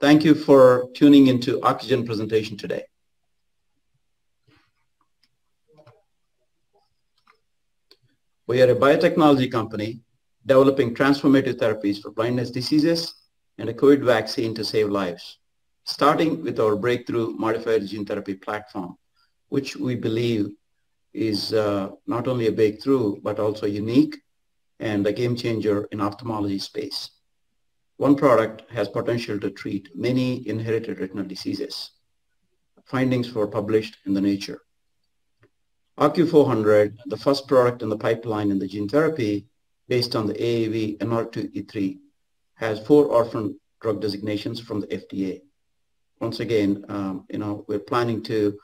Thank you for tuning into Ocugen presentation today. We are a biotechnology company developing transformative therapies for blindness diseases and a COVID vaccine to save lives, starting with our breakthrough modified gene therapy platform, which we believe is uh, not only a breakthrough, but also unique and a game changer in ophthalmology space. One product has potential to treat many inherited retinal diseases. Findings were published in the Nature. OCU400, the first product in the pipeline in the gene therapy based on the AAV NR2E3, has four orphan drug designations from the FDA. Once again, um, you know, we're planning to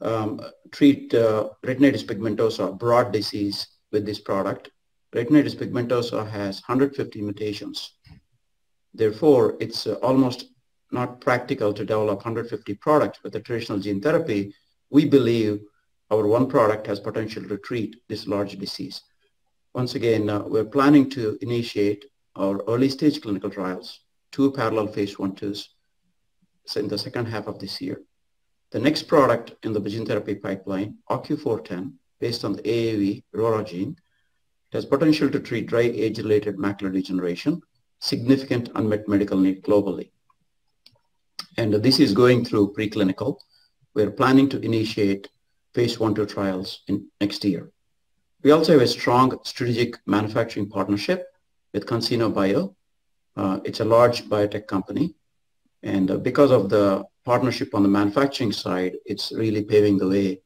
um, treat uh, retinitis pigmentosa, a broad disease, with this product. Retinitis pigmentosa has 150 mutations. Therefore, it's uh, almost not practical to develop 150 products with a traditional gene therapy. We believe our one product has potential to treat this large disease. Once again, uh, we're planning to initiate our early stage clinical trials, two parallel phase one twos in the second half of this year. The next product in the gene therapy pipeline, OCU410, based on the AAV RORA gene, has potential to treat dry age-related macular degeneration, significant unmet medical need globally. And this is going through preclinical. We're planning to initiate phase one, two trials in next year. We also have a strong strategic manufacturing partnership with CanSino Bio. Uh, it's a large biotech company. And uh, because of the partnership on the manufacturing side, it's really paving the way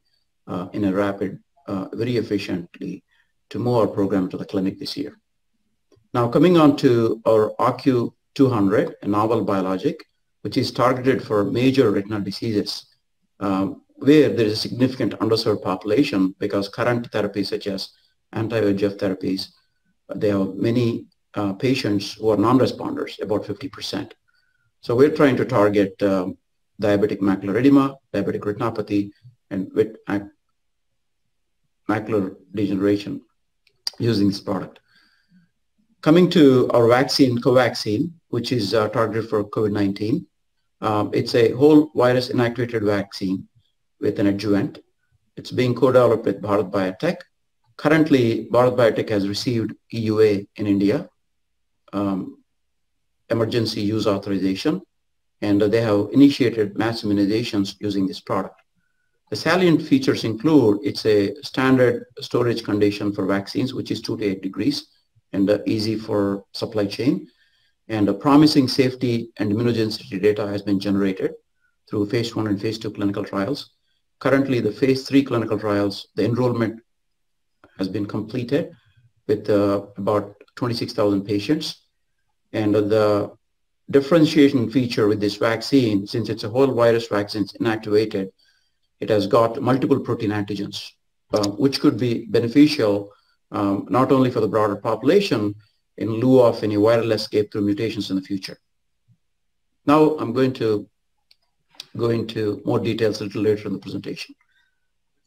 uh, in a rapid, uh, very efficiently to move our program to the clinic this year. Now coming on to our OCU200, a novel biologic, which is targeted for major retinal diseases, um, where there is a significant underserved population because current therapies such as anti-VEGF therapies, there are many uh, patients who are non-responders, about 50%. So we're trying to target um, diabetic macular edema, diabetic retinopathy, and with macular degeneration using this product. Coming to our vaccine, Covaxin, which is uh, targeted for COVID-19. Um, it's a whole virus inactivated vaccine with an adjuvant. It's being co-developed with Bharat Biotech. Currently, Bharat Biotech has received EUA in India, um, emergency use authorization, and they have initiated mass immunizations using this product. The salient features include it's a standard storage condition for vaccines, which is 2 to 8 degrees and uh, easy for supply chain. And a promising safety and immunogenicity data has been generated through phase one and phase two clinical trials. Currently, the phase three clinical trials, the enrollment has been completed with uh, about 26,000 patients. And uh, the differentiation feature with this vaccine, since it's a whole virus vaccine, it's inactivated, it has got multiple protein antigens, uh, which could be beneficial um, not only for the broader population in lieu of any viral escape through mutations in the future. Now I'm going to go into more details a little later in the presentation.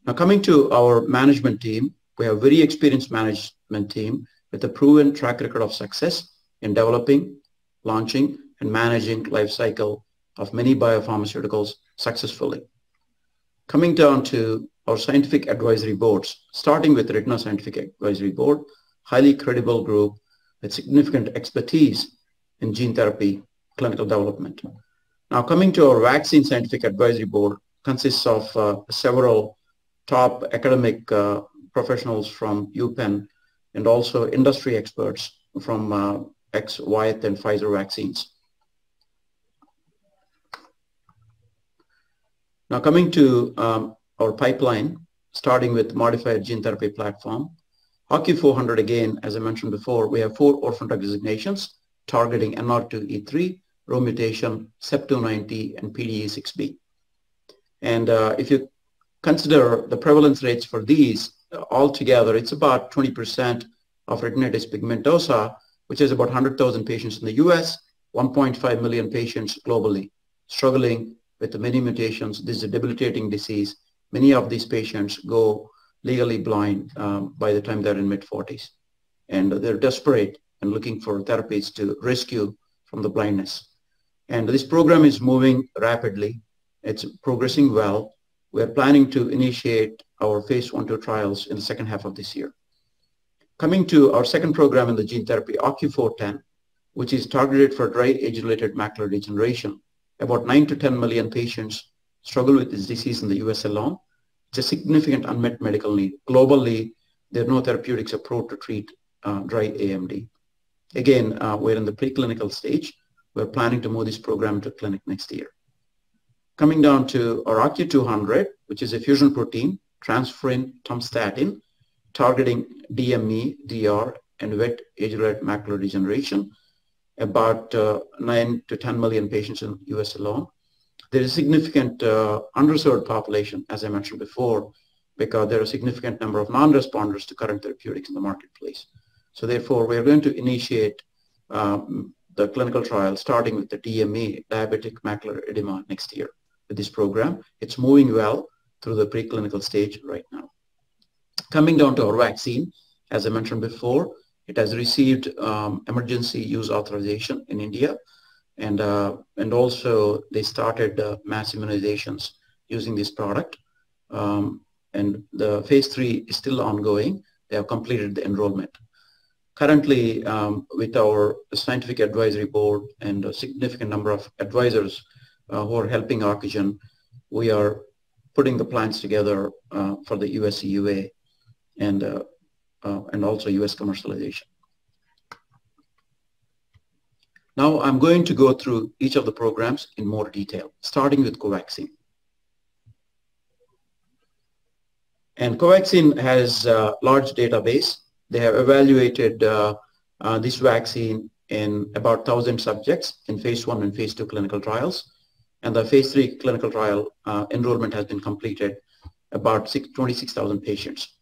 Now coming to our management team, we have a very experienced management team with a proven track record of success in developing, launching, and managing life cycle of many biopharmaceuticals successfully. Coming down to our scientific advisory boards, starting with Retina Scientific Advisory Board, highly credible group with significant expertise in gene therapy clinical development. Now coming to our Vaccine Scientific Advisory Board consists of uh, several top academic uh, professionals from UPenn and also industry experts from uh, X, Wyeth, and Pfizer vaccines. Now coming to um, our pipeline, starting with modified gene therapy platform, OCU400 again, as I mentioned before, we have four orphan drug designations targeting NR2E3, Rho mutation, CEP290, and PDE6B. And uh, if you consider the prevalence rates for these uh, altogether, it's about 20% of retinitis pigmentosa, which is about 100,000 patients in the US, 1.5 million patients globally struggling with many mutations. This is a debilitating disease. Many of these patients go legally blind um, by the time they're in mid-40s. And they're desperate and looking for therapies to rescue from the blindness. And this program is moving rapidly. It's progressing well. We're planning to initiate our phase one, two trials in the second half of this year. Coming to our second program in the gene therapy, OCU410, which is targeted for dry age-related macular degeneration. About 9 to 10 million patients struggle with this disease in the US alone. It's a significant unmet medical need. Globally, there are no therapeutics approved to treat uh, dry AMD. Again, uh, we're in the preclinical stage. We're planning to move this program to clinic next year. Coming down to our OCU200, which is a fusion protein, transferrin tumstatin, targeting DME, DR, and wet age-related macular degeneration, about uh, 9 to 10 million patients in the US alone. There is significant uh, underserved population, as I mentioned before, because there are a significant number of non-responders to current therapeutics in the marketplace. So therefore, we are going to initiate um, the clinical trial starting with the DME, diabetic macular edema, next year with this program. It's moving well through the preclinical stage right now. Coming down to our vaccine, as I mentioned before, it has received um, emergency use authorization in India, and uh, and also they started uh, mass immunizations using this product. Um, and the phase three is still ongoing. They have completed the enrollment. Currently, um, with our scientific advisory board and a significant number of advisors uh, who are helping Ocugen, we are putting the plans together uh, for the US EUA and, uh, uh, and also US commercialization. Now I'm going to go through each of the programs in more detail, starting with Covaxin. And Covaxin has a large database. They have evaluated uh, uh, this vaccine in about 1,000 subjects in phase one and phase two clinical trials. And the phase three clinical trial uh, enrollment has been completed about 26,000 patients.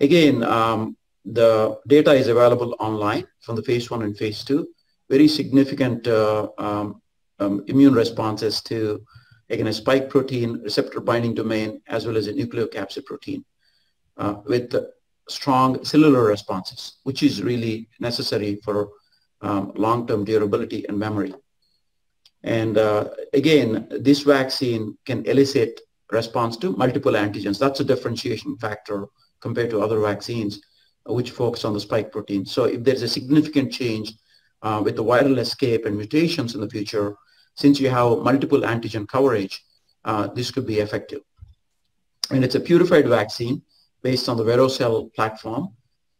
Again, um, the data is available online from the phase one and phase two. Very significant uh, um, um, immune responses to, again, a spike protein, receptor binding domain, as well as a nucleocapsid protein uh, with strong cellular responses, which is really necessary for um, long-term durability and memory. And uh, again, this vaccine can elicit response to multiple antigens. That's a differentiation factor compared to other vaccines uh, which focus on the spike protein. So if there's a significant change uh, with the viral escape and mutations in the future, since you have multiple antigen coverage, uh, this could be effective. And it's a purified vaccine based on the VeroCell platform.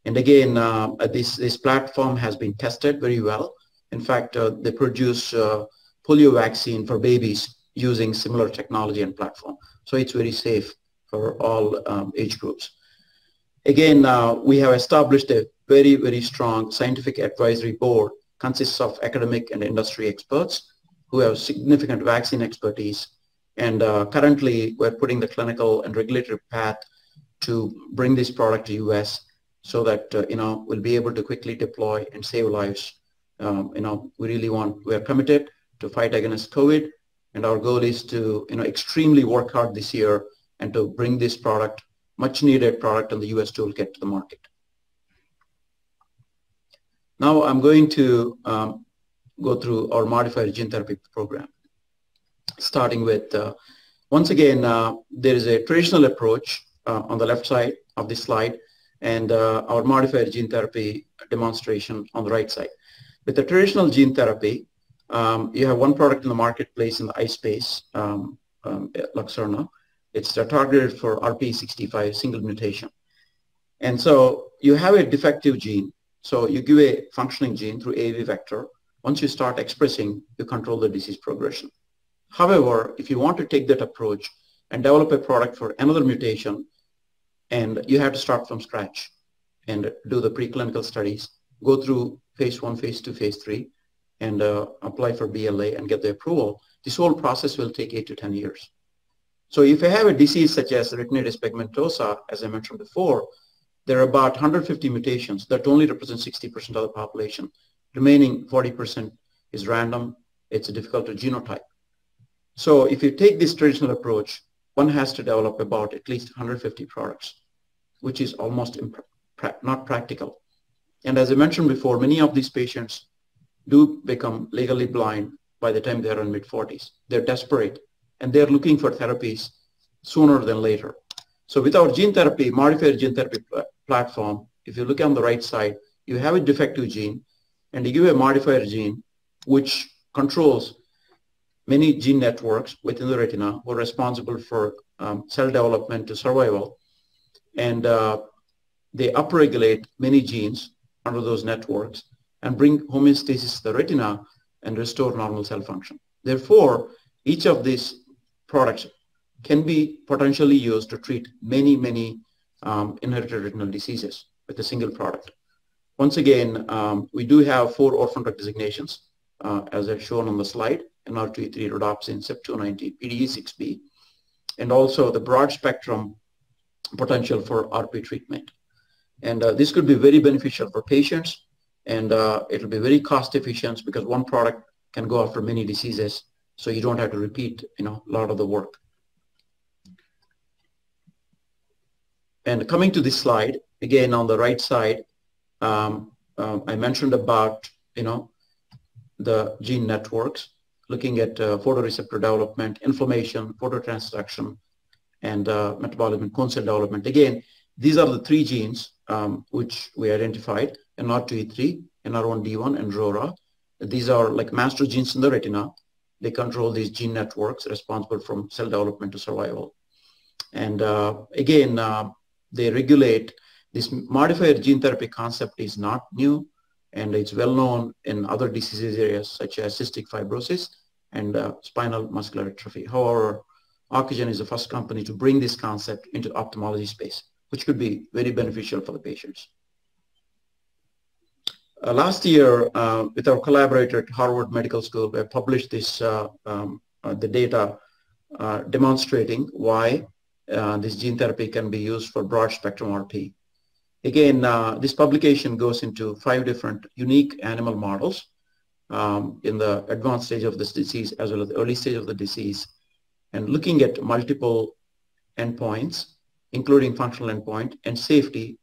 And again, uh, this, this platform has been tested very well. In fact, uh, they produce uh, polio vaccine for babies using similar technology and platform. So it's very safe for all um, age groups. Again, uh, we have established a very, very strong scientific advisory board consists of academic and industry experts who have significant vaccine expertise. And uh, currently, we're putting the clinical and regulatory path to bring this product to US so that, uh, you know, we'll be able to quickly deploy and save lives. Um, you know, we really want, we are committed to fight against COVID. And our goal is to, you know, extremely work hard this year and to bring this product much needed product on the US toolkit to the market. Now I'm going to um, go through our modified gene therapy program, starting with, uh, once again, uh, there is a traditional approach uh, on the left side of this slide and uh, our modified gene therapy demonstration on the right side. With the traditional gene therapy, um, you have one product in the marketplace in the eye space, um, um, Luxturna, it's targeted for RP65 single mutation. And so you have a defective gene. So you give a functioning gene through AAV vector. Once you start expressing, you control the disease progression. However, if you want to take that approach and develop a product for another mutation, and you have to start from scratch and do the preclinical studies, go through phase one, phase two, phase three, and uh, apply for BLA and get the approval, this whole process will take eight to 10 years. So if I have a disease such as retinitis pigmentosa, as I mentioned before, there are about 150 mutations that only represent 60% of the population. Remaining 40% is random. It's difficult to genotype. So if you take this traditional approach, one has to develop about at least 150 products, which is almost not practical. And as I mentioned before, many of these patients do become legally blind by the time they're in mid-40s. They're desperate and they're looking for therapies sooner than later. So with our gene therapy, modifier gene therapy pl platform, if you look on the right side, you have a defective gene and you give a modifier gene which controls many gene networks within the retina who are responsible for um, cell development to survival. And uh, they upregulate many genes under those networks and bring homeostasis to the retina and restore normal cell function. Therefore, each of these products can be potentially used to treat many, many um, inherited retinal diseases with a single product. Once again, um, we do have four orphan drug designations, uh, as I've shown on the slide, NR2E3, rhodopsin, CEP290, PDE6B, and also the broad spectrum potential for RP treatment. And uh, this could be very beneficial for patients and uh, it'll be very cost efficient because one product can go after many diseases so you don't have to repeat you know a lot of the work and coming to this slide again on the right side um, um, I mentioned about you know the gene networks looking at uh, photoreceptor development inflammation phototransduction and uh, metabolism and cone cell development again these are the three genes um, which we identified NR2E3, NR1D1, and RORA. These are like master genes in the retina. They control these gene networks responsible from cell development to survival. And uh, again, uh, they regulate this modified gene therapy concept is not new and it's well known in other disease areas such as cystic fibrosis and uh, spinal muscular atrophy. However, Ocugen is the first company to bring this concept into ophthalmology space, which could be very beneficial for the patients. Uh, last year, uh, with our collaborator at Harvard Medical School, we published this, uh, um, uh, the data uh, demonstrating why uh, this gene therapy can be used for broad spectrum RP. Again, this publication goes into five different unique animal models um, in the advanced stage of this disease as well as the early stage of the disease and looking at multiple endpoints, including functional endpoint and safety,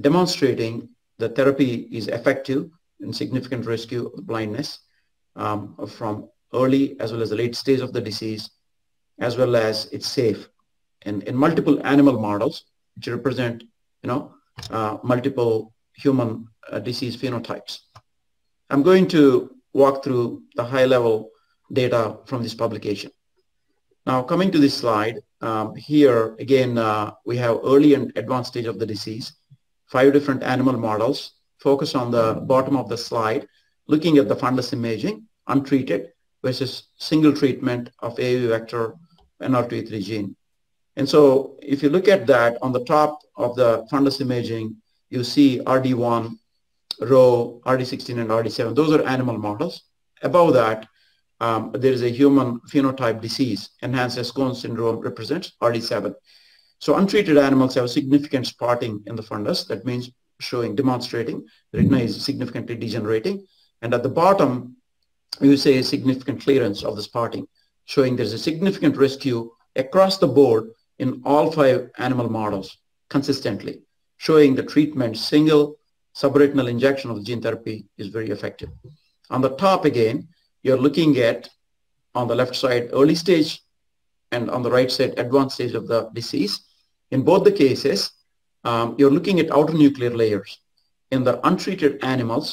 demonstrating the therapy is effective in significant rescue of blindness um, from early as well as the late stage of the disease, as well as it's safe. And in multiple animal models, which represent, you know, uh, multiple human uh, disease phenotypes. I'm going to walk through the high-level data from this publication. Now, coming to this slide, um, here, again, uh, we have early and advanced stage of the disease five different animal models, focus on the bottom of the slide, looking at the fundus imaging, untreated versus single treatment of AAV vector NR2E3 gene. And so if you look at that on the top of the fundus imaging, you see RD1, RHO, RD16, and RD7. Those are animal models. Above that, um, there is a human phenotype disease. Enhanced S-cones syndrome represents RD7. So untreated animals have significant spotting in the fundus. That means showing, demonstrating retina is significantly degenerating. And at the bottom, you say a significant clearance of the spotting, showing there's a significant rescue across the board in all five animal models consistently, showing the treatment single subretinal injection of gene therapy is very effective. On the top again, you're looking at on the left side early stage and on the right side advanced stage of the disease. In both the cases, um, you're looking at outer nuclear layers. In the untreated animals,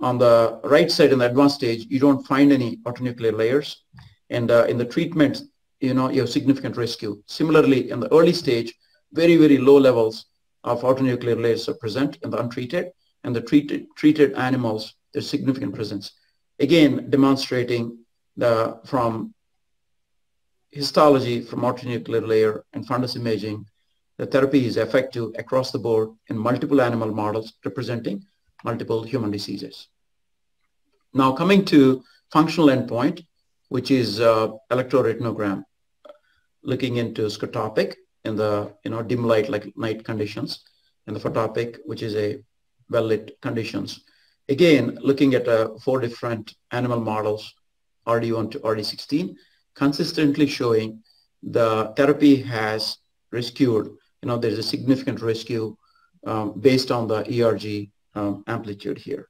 on the right side in the advanced stage, you don't find any outer nuclear layers. And uh, in the treatment, you know, you have significant rescue. Similarly, in the early stage, very, very low levels of outer nuclear layers are present in the untreated. And the treated, treated animals, there's significant presence. Again, demonstrating the, from histology from outer nuclear layer and fundus imaging the therapy is effective across the board in multiple animal models representing multiple human diseases. Now coming to functional endpoint, which is uh, electroretinogram, looking into scotopic in the you know dim light like night conditions, and the photopic, which is a well-lit conditions. Again, looking at uh, four different animal models, RD1 to RD16, consistently showing the therapy has rescued you know, there's a significant rescue um, based on the ERG um, amplitude here.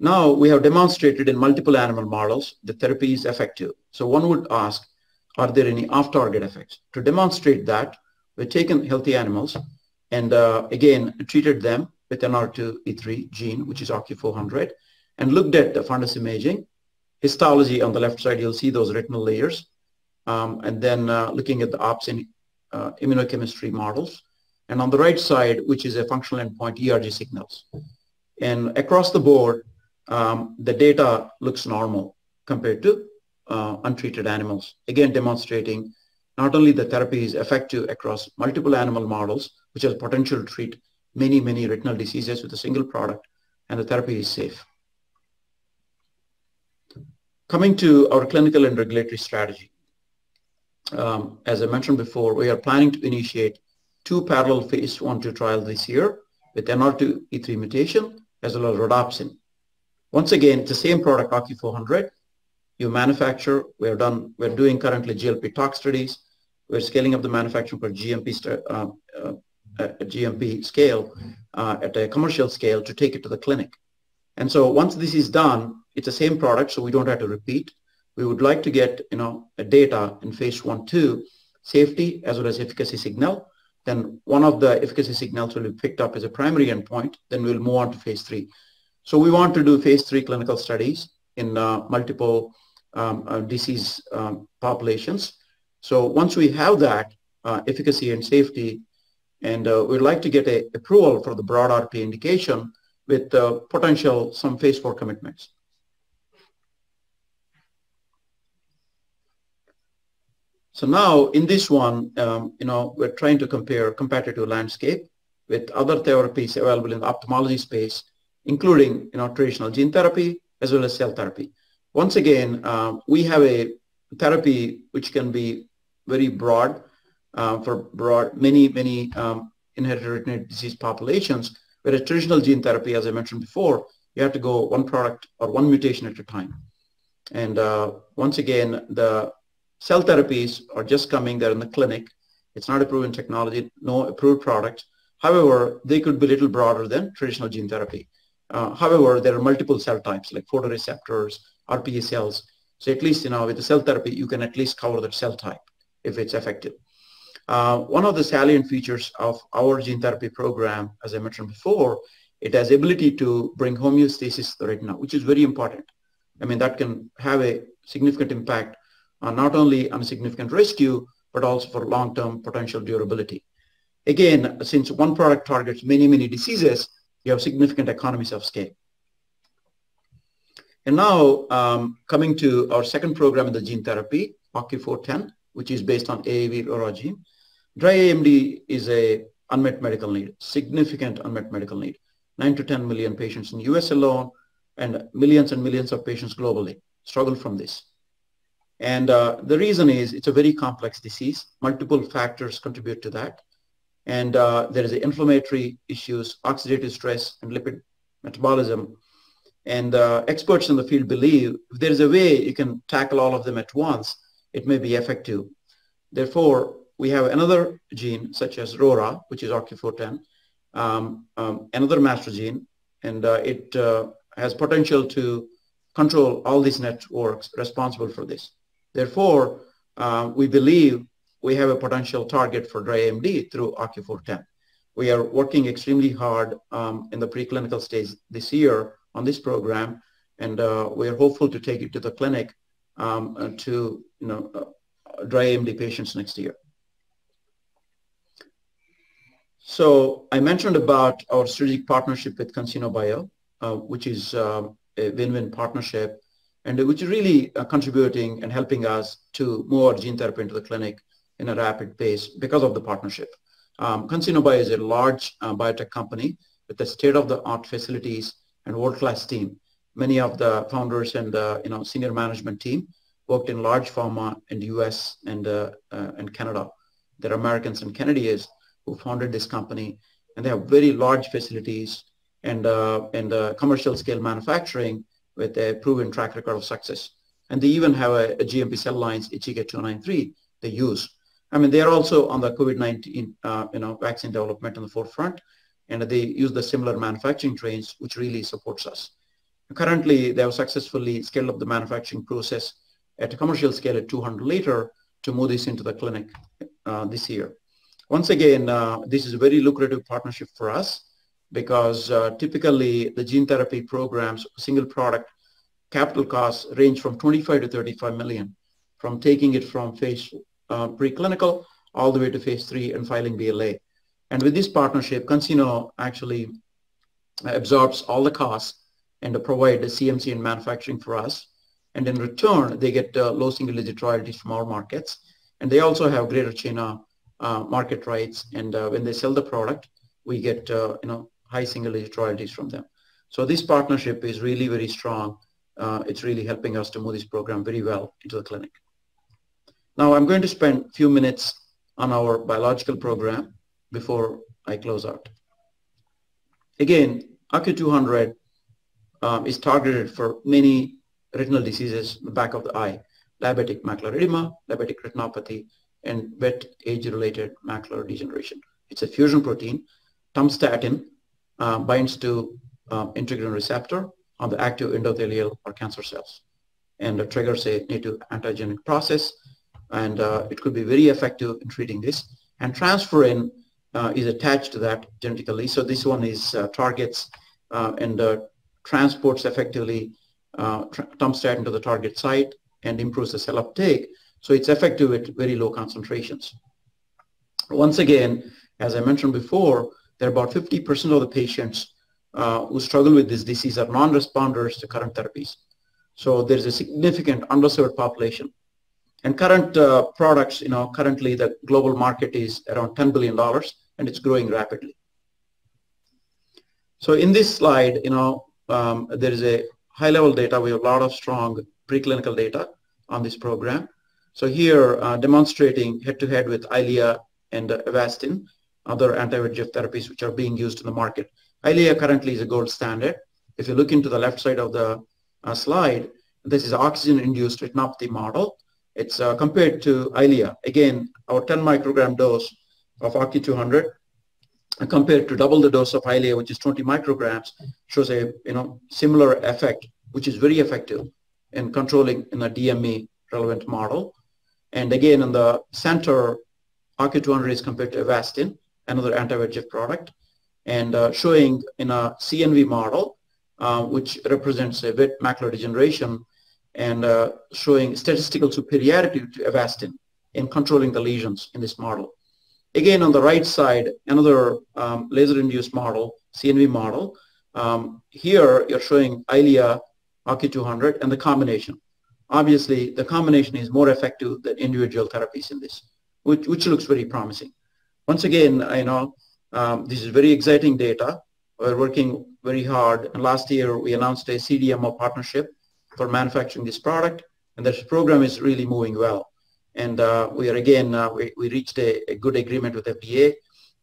Now we have demonstrated in multiple animal models the therapy is effective. So one would ask, are there any off-target effects? To demonstrate that, we've taken healthy animals and uh, again treated them with an NR2E3 gene, which is OCU400, and looked at the fundus imaging. Histology on the left side, you'll see those retinal layers. Um, and then uh, looking at the opsin uh, immunochemistry models. And on the right side, which is a functional endpoint, ERG signals. And across the board, um, the data looks normal compared to uh, untreated animals. Again, demonstrating not only the therapy is effective across multiple animal models, which has potential to treat many, many retinal diseases with a single product, and the therapy is safe. Coming to our clinical and regulatory strategy. Um, as I mentioned before, we are planning to initiate two parallel phase 1-2 trials this year with NR2E3 mutation as well as rhodopsin. Once again, the same product, OCU400. You manufacture, we're done, we're doing currently GLP tox studies. We're scaling up the manufacturing for GMP, uh, uh, GMP scale uh, at a commercial scale to take it to the clinic. And so once this is done, it's the same product, so we don't have to repeat. We would like to get, you know, data in phase one, two, safety as well as efficacy signal. Then one of the efficacy signals will be picked up as a primary endpoint. Then we'll move on to phase three. So we want to do phase three clinical studies in uh, multiple um, uh, disease um, populations. So once we have that uh, efficacy and safety, and we'd like to get a approval for the broad RP indication with potential some phase four commitments. So now in this one, um, you know, we're trying to compare competitive landscape with other therapies available in the ophthalmology space including you know, traditional gene therapy as well as cell therapy. Once again, uh, we have a therapy which can be very broad uh, for broad, many, many um, inherited disease populations, whereas traditional gene therapy, as I mentioned before, you have to go one product or one mutation at a time. And uh, once again, the cell therapies are just coming there in the clinic. It's not a proven technology, no approved product. However, they could be a little broader than traditional gene therapy. Uh, however, there are multiple cell types like photoreceptors, RPE cells. So at least, you know, with the cell therapy, you can at least cover that cell type if it's effective. Uh, one of the salient features of our gene therapy program, as I mentioned before, it has ability to bring homeostasis to the retina, which is very important. I mean, that can have a significant impact on not only on significant rescue, but also for long-term potential durability. Again, since one product targets many, many diseases, you have significant economies of scale. And now um, coming to our second program in the gene therapy, OCU410, which is based on AAV RORA gene. Dry AMD is a unmet medical need, significant unmet medical need. 9 to 10 million patients in the US alone and millions and millions of patients globally struggle from this. And uh, the reason is it's a very complex disease. Multiple factors contribute to that and uh, there is inflammatory issues, oxidative stress, and lipid metabolism. And uh, experts in the field believe if there is a way you can tackle all of them at once, it may be effective. Therefore, we have another gene such as RORA, which is OCU410, um, um, another master gene, and uh, it uh, has potential to control all these networks responsible for this. Therefore, uh, we believe we have a potential target for dry AMD through OCU410. We are working extremely hard um, in the preclinical stage this year on this program, and uh, we are hopeful to take it to the clinic um, to you know uh, dry AMD patients next year. So I mentioned about our strategic partnership with CanSino Bio, uh, which is um, a win-win partnership, and which is really uh, contributing and helping us to move our gene therapy into the clinic in a rapid pace because of the partnership. Um, CanSino is a large uh, biotech company with the state-of-the-art facilities and world-class team. Many of the founders and the you know senior management team worked in large pharma in the U.S. and uh, uh, and Canada. They're Americans and Canadians who founded this company, and they have very large facilities and uh, and uh, commercial scale manufacturing with a proven track record of success. And they even have a, a GMP cell lines, HEK 293, they use. I mean, they are also on the COVID-19, uh, you know, vaccine development in the forefront, and they use the similar manufacturing trains, which really supports us. Currently, they have successfully scaled up the manufacturing process at a commercial scale at 200 liter to move this into the clinic uh, this year. Once again, uh, this is a very lucrative partnership for us because uh, typically the gene therapy programs, single product capital costs range from 25 to 35 million from taking it from phase preclinical all the way to phase three and filing BLA. And with this partnership, CanSino actually absorbs all the costs and to provide the CMC and manufacturing for us. And in return, they get uh, low single-digit royalties from our markets. And they also have Greater China uh, market rights. And uh, when they sell the product, we get uh, you know high single-digit royalties from them. So this partnership is really very strong. Uh, it's really helping us to move this program very well into the clinic. Now I'm going to spend a few minutes on our biological program before I close out. Again, OCU200 um, is targeted for many retinal diseases in the back of the eye, diabetic macular edema, diabetic retinopathy, and wet age-related macular degeneration. It's a fusion protein. Tumstatin uh, binds to um, integrin receptor on the active endothelial or cancer cells and triggers a native antigenic process and uh, it could be very effective in treating this. And transferrin uh, is attached to that genetically. So this one is uh, targets uh, and transports effectively uh, tumstatin to the target site and improves the cell uptake. So it's effective at very low concentrations. Once again, as I mentioned before, there are about 50% of the patients uh, who struggle with this disease are non-responders to current therapies. So there's a significant underserved population. And current uh, products, you know, currently the global market is around $10 billion and it's growing rapidly. So in this slide, you know, um, there is a high level data. We have a lot of strong preclinical data on this program. So here uh, demonstrating head to head with Eylea and uh, Avastin, other anti-VEGF therapies which are being used in the market. Eylea currently is a gold standard. If you look into the left side of the uh, slide, this is oxygen-induced retinopathy model. It's uh, compared to Eylea. Again, our 10 microgram dose of OCU200 uh, compared to double the dose of Eylea, which is 20 micrograms, shows a you know similar effect, which is very effective in controlling in a DME relevant model. And again, in the center, OCU200 is compared to Avastin, another anti-VEGF product, and uh, showing in a CNV model, uh, which represents a wet macular degeneration, and uh, showing statistical superiority to Avastin in controlling the lesions in this model. Again, on the right side, another um, laser-induced model, CNV model. Um, here, you're showing Eylea OCU200 and the combination. Obviously, the combination is more effective than individual therapies in this, which, which looks very promising. Once again, I know um, this is very exciting data. We're working very hard. And last year, we announced a CDMO partnership for manufacturing this product. And this program is really moving well. And uh, we are again, uh, we, we reached a, a, good agreement with FDA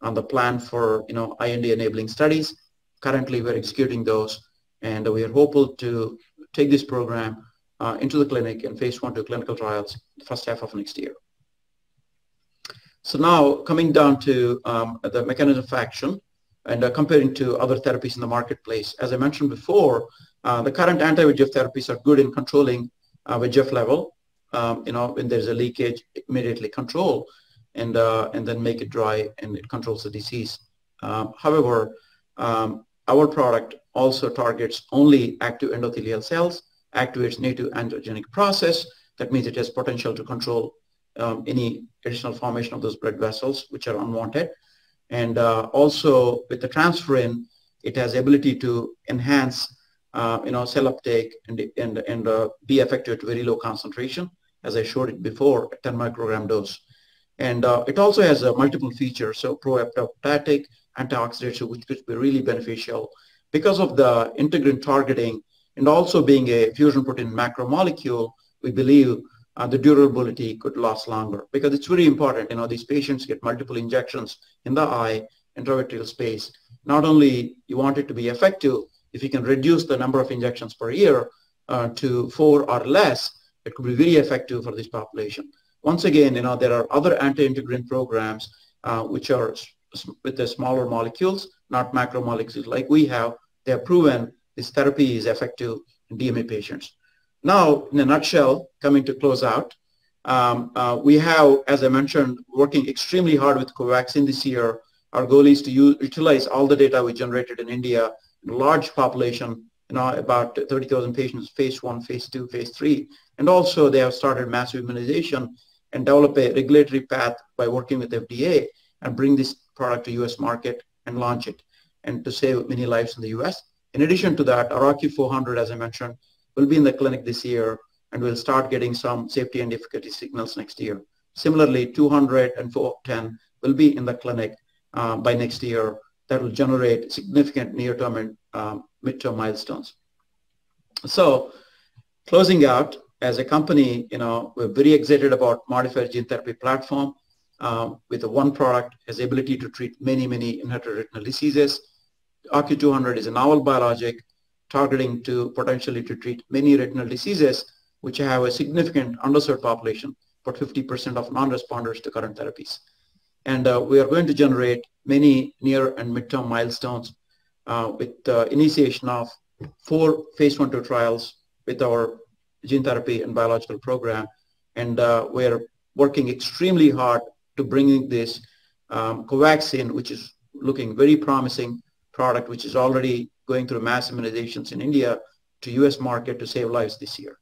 on the plan for, you know, IND enabling studies. Currently, we're executing those. And we are hopeful to take this program uh, into the clinic and phase one to clinical trials first half of next year. So now coming down to um, the mechanism of action and uh, comparing to other therapies in the marketplace. As I mentioned before, uh, the current anti-VEGF therapies are good in controlling uh, VEGF level. Um, you know, when there's a leakage, immediately control and, uh, and then make it dry and it controls the disease. Um, however, um, our product also targets only active endothelial cells, activates anti-angiogenic process. That means it has potential to control um, any additional formation of those blood vessels, which are unwanted. And uh, also with the transferrin, it has ability to enhance uh, you know, cell uptake and, and, and uh, be effective at very low concentration, as I showed it before, at 10 microgram dose. And uh, it also has uh, multiple features, so pro-apoptotic, antioxidant, which could be really beneficial because of the integrin targeting and also being a fusion protein macromolecule, we believe uh, the durability could last longer because it's very important. You know, these patients get multiple injections in the eye, intravitreal space. Not only you want it to be effective, if you can reduce the number of injections per year uh, to four or less, it could be very effective for this population. Once again, you know, there are other anti-integrin programs uh, which are with the smaller molecules, not macromolecules like we have. They have proven this therapy is effective in DME patients. Now, in a nutshell, coming to close out, um, uh, we have, as I mentioned, working extremely hard with Covaxin this year. Our goal is to use, utilize all the data we generated in India, in a large population, you know, about 30,000 patients, phase one, phase two, phase three. And also they have started massive immunization and develop a regulatory path by working with FDA and bring this product to US market and launch it and to save many lives in the US. In addition to that, OCU 400, as I mentioned, will be in the clinic this year and we'll start getting some safety and efficacy signals next year. Similarly, 200 and 410 will be in the clinic uh, by next year. That will generate significant near-term and um, mid-term milestones. So closing out, as a company, you know, we're very excited about modifier gene therapy platform um, with a one product has ability to treat many, many inherited retinal diseases. OCU200 is a novel biologic targeting to potentially to treat many retinal diseases which have a significant underserved population, about 50% of non-responders to current therapies. And uh, we are going to generate many near and midterm milestones uh, with the initiation of four phase one two trials with our gene therapy and biological program. And uh, we're working extremely hard to bringing this um, Covaxin, which is looking very promising product, which is already going through mass immunizations in India to U.S. market to save lives this year.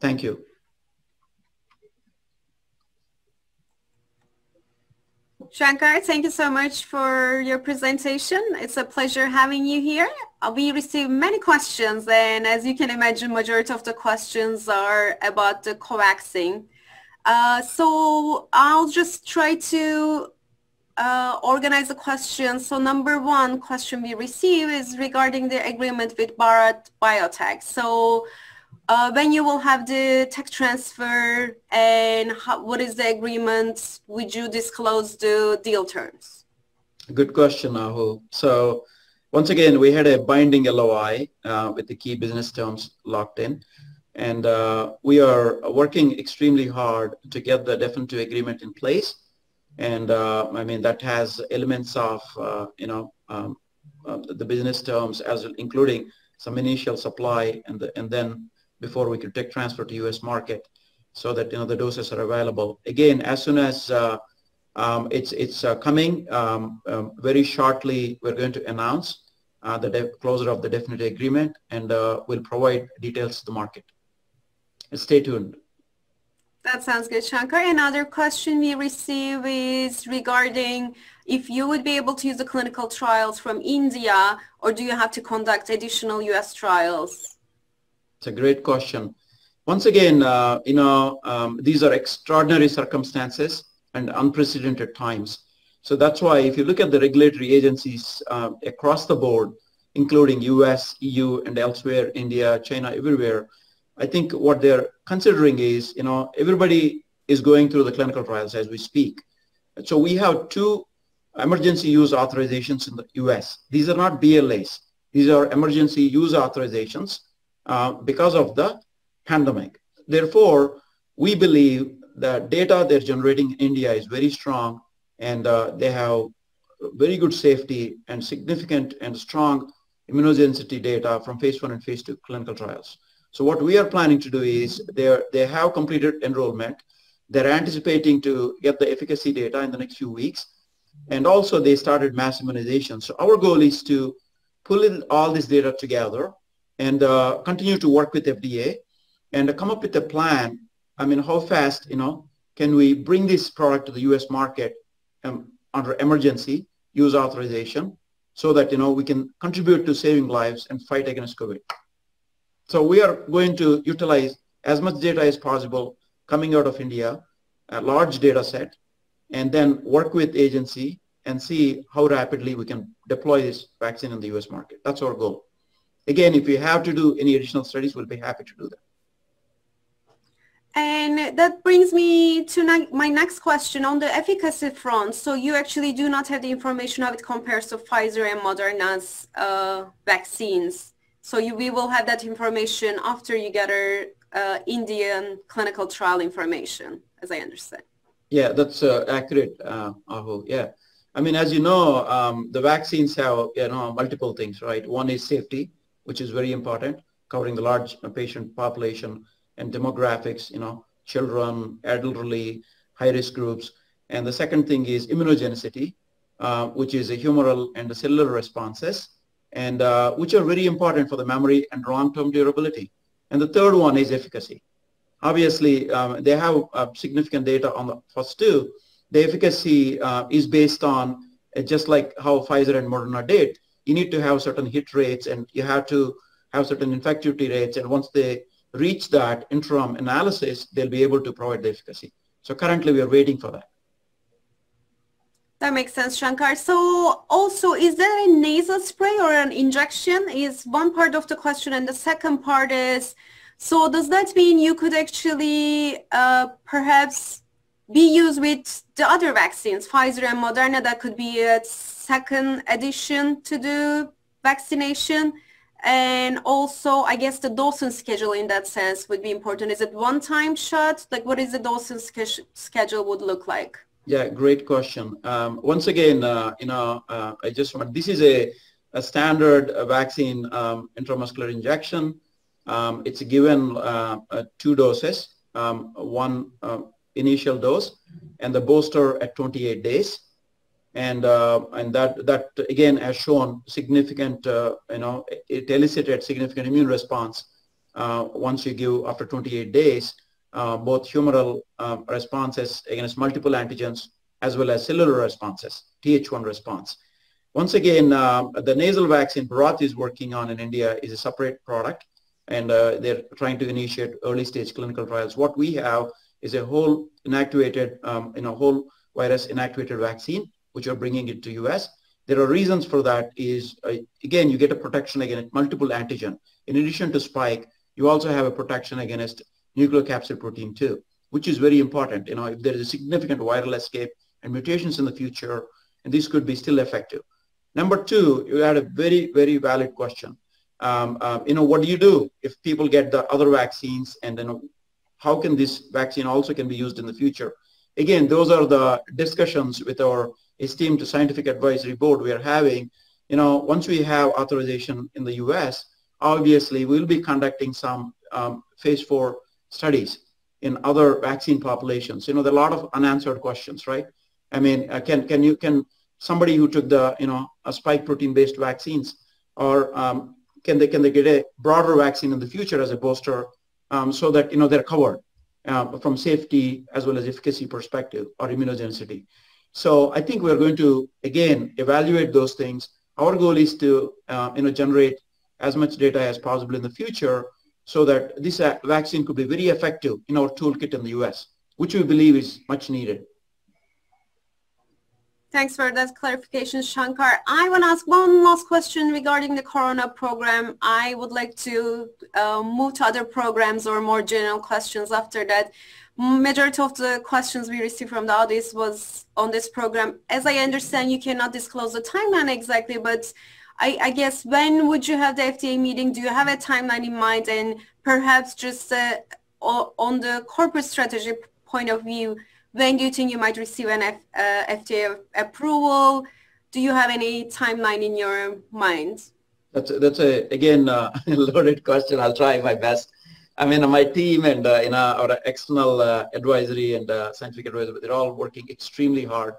Thank you. Shankar, thank you so much for your presentation. It's a pleasure having you here. Uh, we received many questions and as you can imagine, majority of the questions are about the covaxin. Uh, so I'll just try to uh, organize the questions. So number one question we receive is regarding the agreement with Bharat Biotech. So uh, when you will have the tech transfer and how, what is the agreement? Would you disclose the deal terms? Good question, Ahu. So once again, we had a binding LOI uh, with the key business terms locked in. And uh, we are working extremely hard to get the definitive agreement in place. And uh, I mean, that has elements of, uh, you know, um, uh, the business terms as including some initial supply and, the, and then before we could take transfer to U.S. market so that, you know, the doses are available. Again, as soon as uh, um, it's, it's uh, coming um, um, very shortly, we're going to announce uh, the closure of the definitive agreement and we'll provide details to the market. Stay tuned. That sounds good, Shankar. Another question we receive is regarding if you would be able to use the clinical trials from India or do you have to conduct additional U.S. trials? It's a great question. Once again, uh, you know, um, these are extraordinary circumstances and unprecedented times. So that's why if you look at the regulatory agencies uh, across the board, including US, EU, and elsewhere, India, China, everywhere, I think what they're considering is, you know, everybody is going through the clinical trials as we speak. So we have two emergency use authorizations in the US. These are not BLAs. These are emergency use authorizations uh, because of the pandemic. Therefore, we believe the data they're generating in India is very strong and uh, they have very good safety and significant and strong immunogenicity data from phase one and phase two clinical trials. So what we are planning to do is they they have completed enrollment. They're anticipating to get the efficacy data in the next few weeks. And also they started mass immunization. So our goal is to pull in all this data together and uh, continue to work with FDA and come up with a plan. I mean, how fast, you know, can we bring this product to the U.S. market um, under emergency use authorization so that, you know, we can contribute to saving lives and fight against COVID. So we are going to utilize as much data as possible coming out of India, a large data set, and then work with agency and see how rapidly we can deploy this vaccine in the U.S. market. That's our goal. Again, if we have to do any additional studies, we'll be happy to do that. And that brings me to my next question on the efficacy front. So you actually do not have the information how it compares to Pfizer and Moderna's uh, vaccines. So you, we will have that information after you get our uh, Indian clinical trial information, as I understand. Yeah, that's uh, accurate, uh, Ahu. Yeah. I mean, as you know, um, the vaccines have you know multiple things, right? One is safety, which is very important, covering the large patient population and demographics, you know, children, elderly, high-risk groups. And the second thing is immunogenicity, uh, which is a humoral and the cellular responses, and uh, which are very important for the memory and long-term durability. And the third one is efficacy. Obviously, um, they have uh, significant data on the first two. The efficacy uh, is based on uh, just like how Pfizer and Moderna did. You need to have certain hit rates and you have to have certain infectivity rates. And once they reach that interim analysis, they'll be able to provide the efficacy. So currently we are waiting for that. That makes sense, Shankar. So also, is there a nasal spray or an injection is one part of the question. And the second part is, so does that mean you could actually uh, perhaps be used with the other vaccines, Pfizer and Moderna, that could be a second addition to the vaccination? And also, I guess the dosing schedule in that sense would be important. Is it one-time shot? Like what is the dosing schedule would look like? Yeah, great question. Um, once again, uh, you know, uh, I just want, this is a, a standard vaccine um, intramuscular injection. Um, it's given uh, uh, two doses, um, one uh, initial dose and the booster at 28 days and uh, and that that again has shown significant you know it elicited significant immune response once you give after 28 days both humoral um, responses against multiple antigens as well as cellular responses Th1 response once again um, the nasal vaccine Bharat is working on in India is a separate product and uh, they're trying to initiate early stage clinical trials what we have is a whole inactivated um, you know whole virus inactivated vaccine which are bringing it to US. There are reasons for that is, uh, again, you get a protection against multiple antigen. In addition to spike, you also have a protection against nucleocapsid protein 2, which is very important. You know, if there is a significant viral escape and mutations in the future, and this could be still effective. Number two, you had a very, very valid question. Um, uh, you know, what do you do if people get the other vaccines and then how can this vaccine also can be used in the future? Again, those are the discussions with our esteemed scientific advisory board we are having, you know, once we have authorization in the U.S., obviously we'll be conducting some um, phase four studies in other vaccine populations. You know, there are a lot of unanswered questions, right? I mean, uh, can can you can somebody who took the you know a spike protein based vaccines, or um, can they can they get a broader vaccine in the future as a booster, um, so that you know they're covered uh, from safety as well as efficacy perspective or immunogenicity. So I think we're going to, again, evaluate those things. Our goal is to, uh, you know, generate as much data as possible in the future so that this uh, vaccine could be very effective in our toolkit in the U.S., which we believe is much needed. Thanks for that clarification, Shankar. I want to ask one last question regarding the Corona program. I would like to uh, move to other programs or more general questions after that majority of the questions we received from the audience was on this program. As I understand, you cannot disclose the timeline exactly, but I, I, guess when would you have the FDA meeting? Do you have a timeline in mind? And perhaps just uh, on the corporate strategy point of view, when do you think you might receive an F, uh, FDA approval? Do you have any timeline in your mind? That's a, that's a again uh, loaded question. I'll try my best. I mean, my team and uh, you know our external uh, advisory and uh, scientific advisory, they're all working extremely hard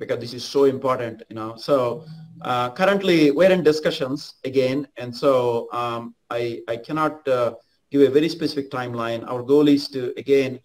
because this is so important, you know. So uh, currently we're in discussions again, and so um, I I cannot uh, give a very specific timeline. Our goal is to again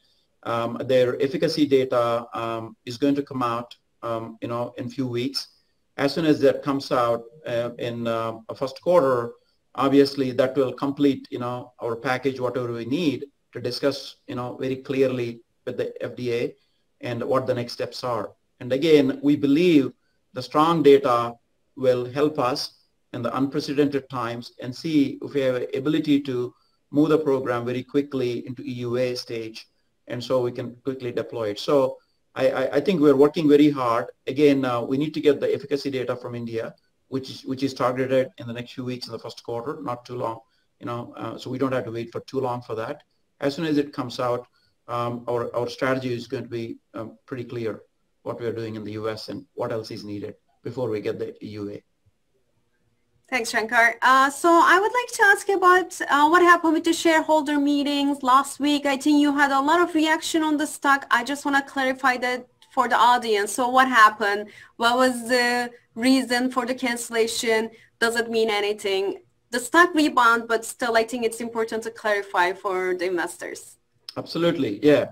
um, their efficacy data um, is going to come out, um, you know, in few weeks. As soon as that comes out uh, in a first quarter, obviously that will complete, you know, our package, whatever we need to discuss, you know, very clearly with the FDA and what the next steps are. And again, we believe the strong data will help us in the unprecedented times and see if we have ability to move the program very quickly into EUA stage and so we can quickly deploy it. So I, I, I think we're working very hard. Again, uh, we need to get the efficacy data from India which is which is targeted in the next few weeks in the first quarter, not too long, you know, uh, so we don't have to wait for too long for that. As soon as it comes out, um, our, our strategy is going to be um, pretty clear. What we are doing in the US and what else is needed before we get the EUA. Thanks, Shankar. Uh, so I would like to ask about uh, what happened with the shareholder meetings last week. I think you had a lot of reaction on the stock. I just want to clarify that for the audience. So what happened? What was the reason for the cancellation? Does it mean anything? The stock rebound, but still I think it's important to clarify for the investors. Absolutely, yeah.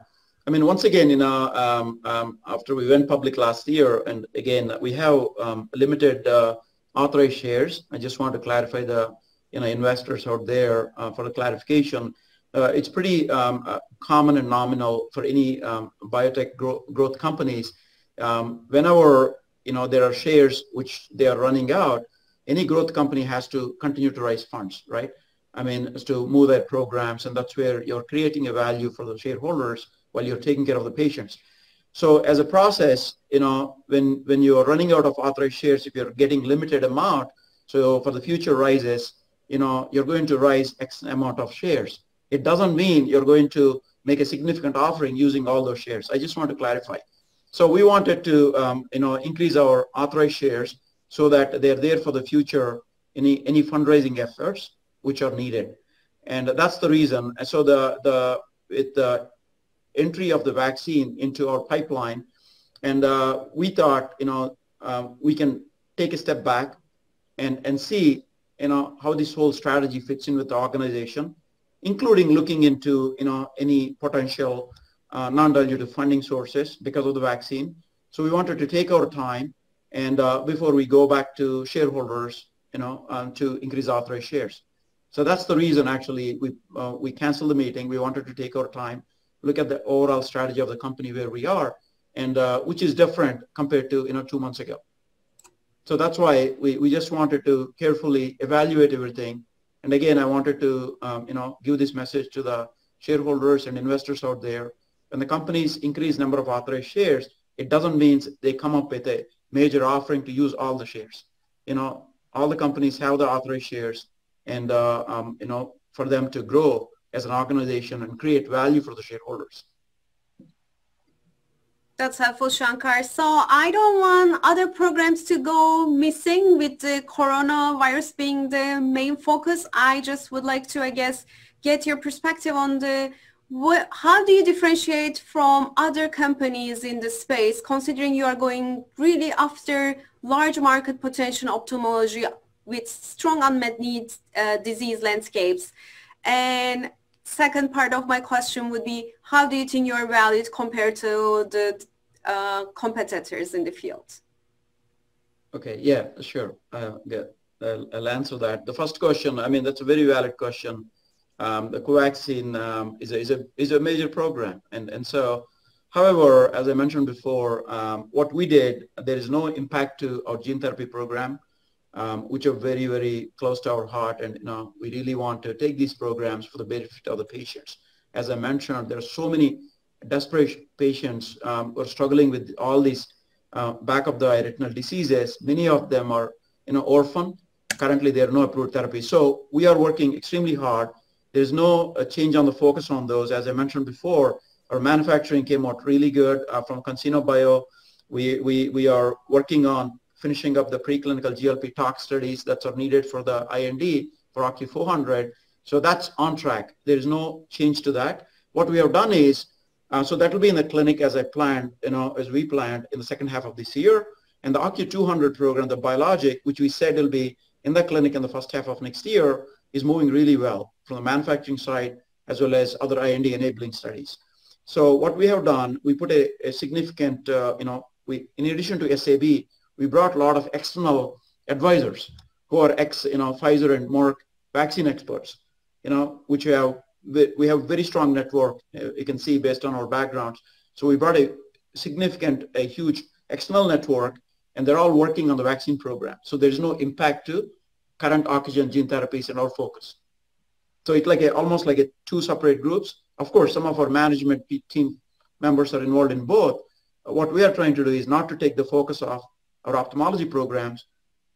I mean, once again, you know, um, um, after we went public last year, and again, we have um, limited uh, authorized shares. I just want to clarify the you know investors out there uh, for the clarification. Uh, it's pretty um, uh, common and nominal for any um, biotech gro- growth companies. Um, whenever you know there are shares which they are running out, any growth company has to continue to raise funds, right? I mean, to move their programs, and that's where you're creating a value for the shareholders while you're taking care of the patients. So as a process, you know, when, when you're running out of authorized shares, if you're getting limited amount, so for the future rises, you know, you're going to rise X amount of shares. It doesn't mean you're going to make a significant offering using all those shares. I just want to clarify. So we wanted to, um, you know, increase our authorized shares so that they're there for the future, any, any fundraising efforts which are needed. And that's the reason. So the, the, with the entry of the vaccine into our pipeline. And uh, we thought, you know, uh, we can take a step back and, and see, you know, how this whole strategy fits in with the organization, including looking into, you know, any potential uh, non-dilutive funding sources because of the vaccine. So we wanted to take our time and uh, before we go back to shareholders, you know, um, to increase authorized shares. So that's the reason actually we, uh, we canceled the meeting. We wanted to take our time look at the overall strategy of the company where we are, and uh, which is different compared to you know two months ago. So that's why we, we just wanted to carefully evaluate everything. And again, I wanted to um, you know give this message to the shareholders and investors out there. When the companies increase number of authorized shares, it doesn't mean they come up with a major offering to use all the shares. You know, all the companies have the authorized shares, and uh, um, you know for them to grow, as an organization and create value for the shareholders. That's helpful, Shankar. So I don't want other programs to go missing with the coronavirus being the main focus. I just would like to, I guess, get your perspective on the what, how do you differentiate from other companies in the space, considering you are going really after large market potential ophthalmology with strong unmet needs uh, disease landscapes? And second part of my question would be, how do you think you're valued compared to the uh, competitors in the field? Okay, yeah, sure. Uh, I'll, I'll, answer that. The first question, I mean, that's a very valid question. Um, the Covaxin um, is, a, is, a, is a major program. And, and so, however, as I mentioned before, um, what we did, there is no impact to our gene therapy program um, which are very, very close to our heart. And you know, we really want to take these programs for the benefit of the patients. As I mentioned, there are so many desperate patients um, who are struggling with all these uh, back of the eye retinal diseases. Many of them are, you know, orphan. Currently, there are no approved therapies. So we are working extremely hard. There's no uh, change on the focus on those. As I mentioned before, our manufacturing came out really good uh, from CanSino Bio. We, we, we are working on finishing up the preclinical GLP tox studies that are needed for the IND for OCU400. So that's on track. There is no change to that. What we have done is, uh, so that will be in the clinic as I planned, you know, as we planned in the second half of this year. And the OCU200 program, the biologic, which we said will be in the clinic in the first half of next year, is moving really well from the manufacturing side as well as other IND enabling studies. So what we have done, we put a, a significant, uh, you know, we, in addition to SAB, we brought a lot of external advisors who are ex, you know, Pfizer and Merck vaccine experts, you know, which we have, we have very strong network, you can see based on our backgrounds. So we brought a significant, a huge external network, and they're all working on the vaccine program. So there's no impact to current Ocugen gene therapies and our focus. So it's like a, almost like a two separate groups. Of course, some of our management team members are involved in both. What we are trying to do is not to take the focus off our ophthalmology programs,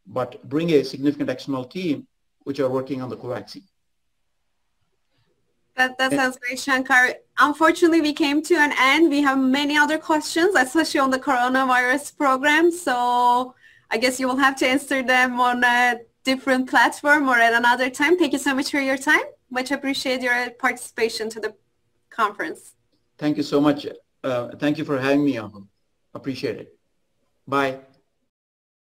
but bring a significant external team which are working on the Covaxin. That, that sounds great, Shankar. unfortunately, we came to an end. We have many other questions, especially on the coronavirus program. So I guess you will have to answer them on a different platform or at another time. Thank you so much for your time. Much appreciate your participation to the conference. Thank you so much. Uh, thank you for having me on. Appreciate it. Bye.